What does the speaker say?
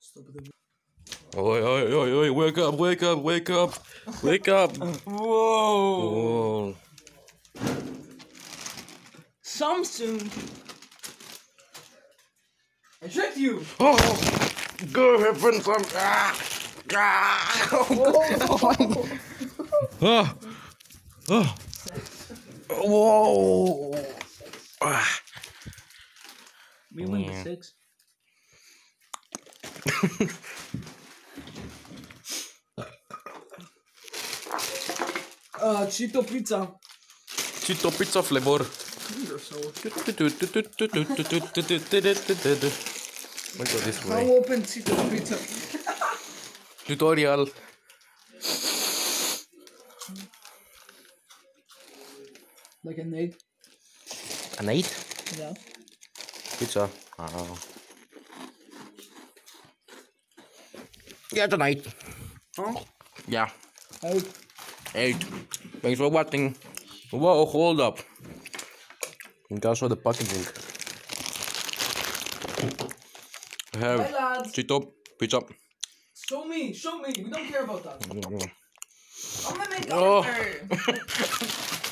Stop the. Oi, oi, oi, oi, wake up, wake up, wake up, wake up. Whoa! Oh. Samsung! I tricked you! Oh, go happen some. Ah, ah, ah, ah. Whoa. Ah. We win Yeah. the six. Uh, Cheeto pizza. Cheeto pizza flavor. Let's go this How way. open Cheeto pizza? Tutorial. Like an egg. An eight? Yeah. Pizza. Oh. Yeah, eight. Huh? Yeah, Egg. eight. Thanks for watching. Whoa, hold up. You can show the packaging. I Hi have lads. Cheeto pizza. Show me, show me. We don't care about that. Mm-hmm. I'm gonna make Oh.